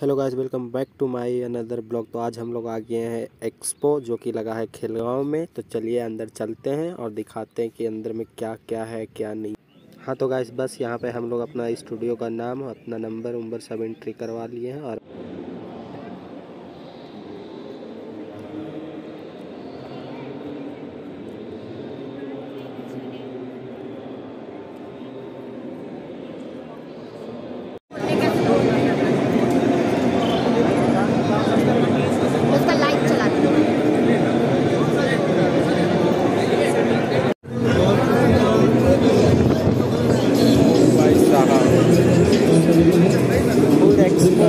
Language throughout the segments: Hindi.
Hello guys, welcome back to my another blog. तो आज हम लोग आ गए हैं एक्सपो, जो कि लगा है खेलगांव में। तो चलिए अंदर चलते हैं और दिखाते हैं कि अंदर में क्या क्या है, क्या नहीं। हाँ तो गाइस, बस यहाँ पे हम लोग अपना स्टूडियो का नाम, अपना नंबर उम्बर सब एंट्री करवा लिए हैं और उसका लाइट चला दो भाई साहब फ़ूड एक्सपो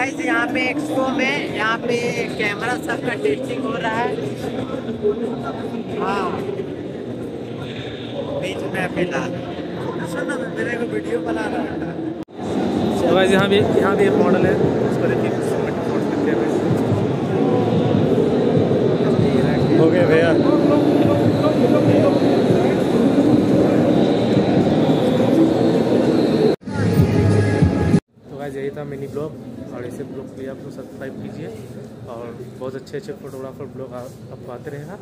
गाइस यहाँ पे एक्सपो में, यहाँ पे कैमरा सबका टेस्टिंग हो रहा है। हाँ बीच में फ़िलहाल सुनो मेरे को वीडियो बना रहा है। तो यहाँ भी यहाँ भी एक मॉडल है, उसको देखिए। गाइस यही था मिनी ब्लॉग और इसे ब्लॉग के लिए आप लोग सब्सक्राइब कीजिए और बहुत अच्छे अच्छे फोटोग्राफर ब्लॉग आपको आते रहेगा।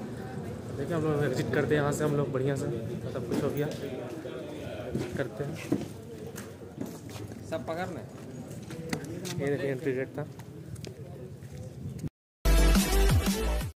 देखिए हम लोग एग्जिट करते हैं यहाँ से हम लोग बढ़िया से। सब कुछ हो गया। एग्जिट करते हैं। सब पकड़ना ये देखिए एंट्री गेट था।